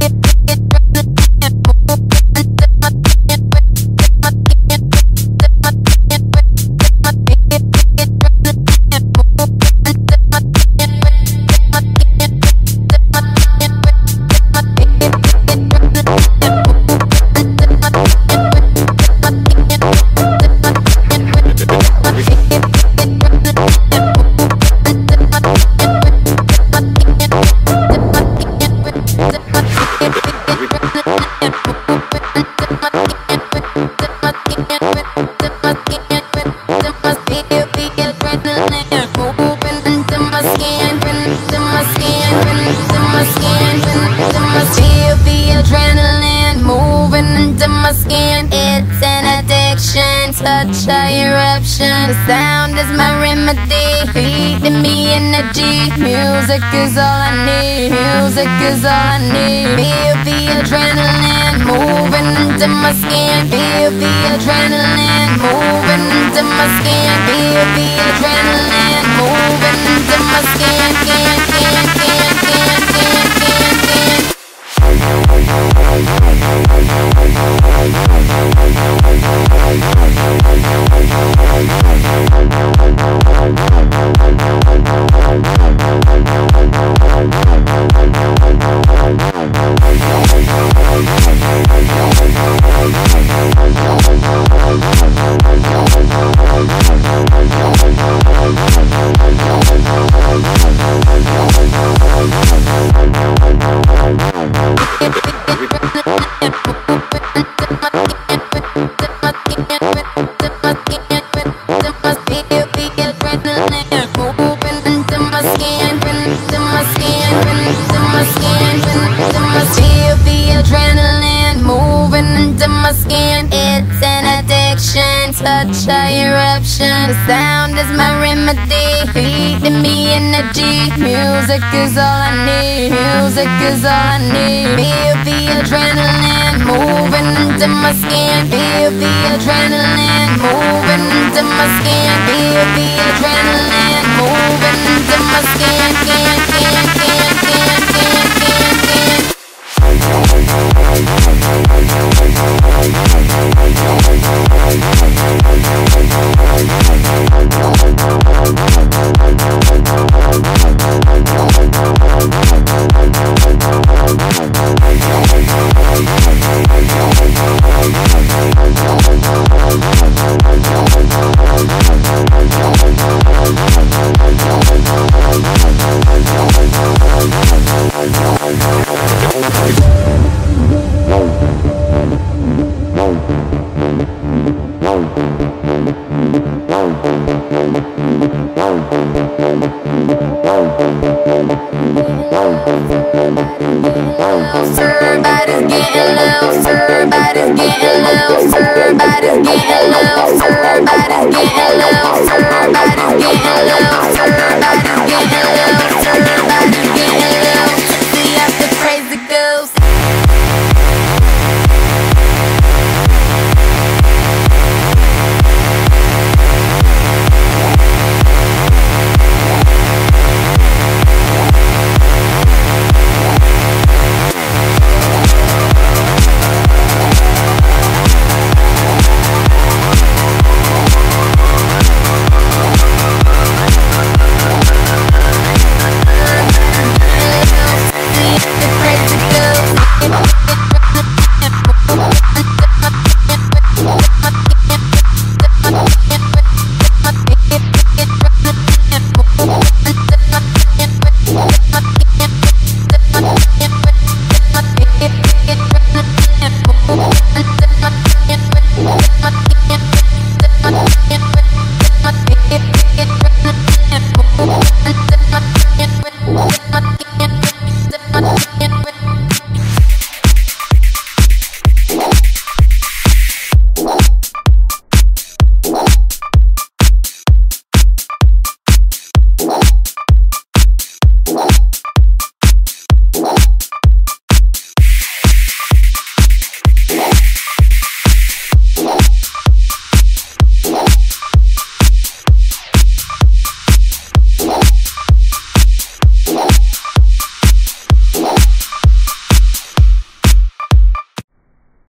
it. Such a eruption. The sound is my remedy, energy. Music is all I need, music is all I need. Feel the adrenaline moving into my skin. Feel the adrenaline moving into my skin. Feel the such a eruption. The sound is my remedy, feeding me energy. Music is all I need, music is all I need. Feel the adrenaline moving into my skin. Feel the adrenaline moving into my skin. Feel the adrenaline moving into my skin. Everybody's getting low, everybody's getting low, everybody's getting loose,